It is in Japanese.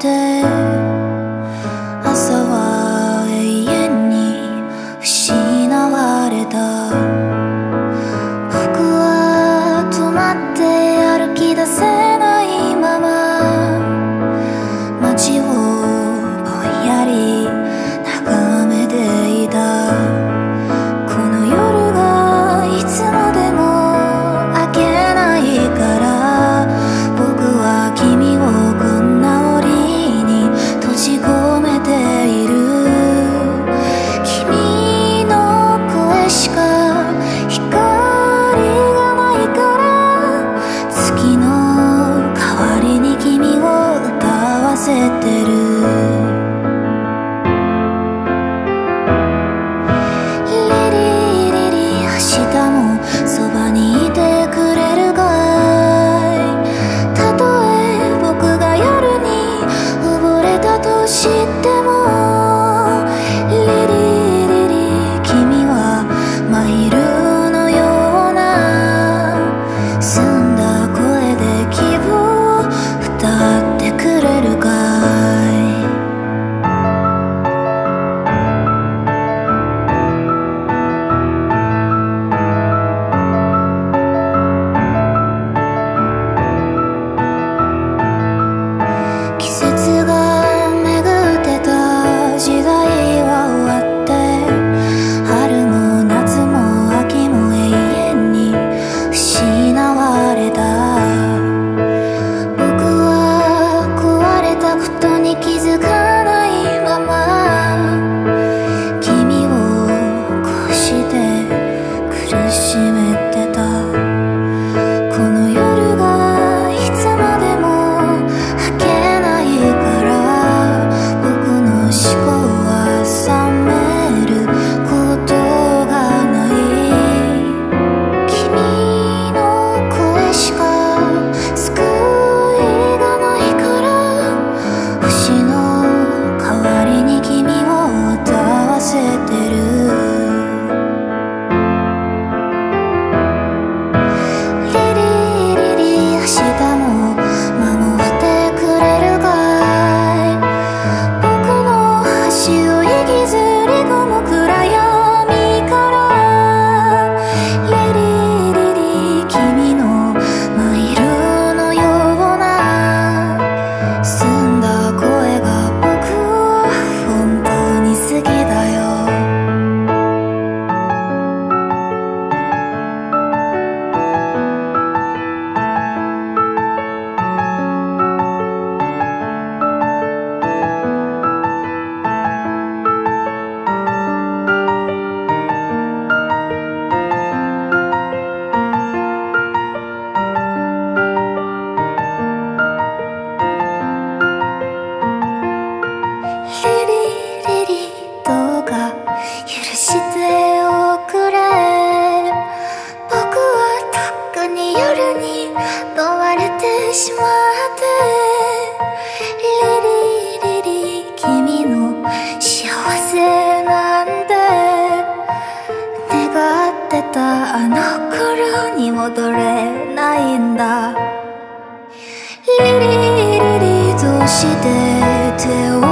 day しまってリリリリ君の幸せなんて。願ってたあの頃に戻れないんだ。リリリリどうして手を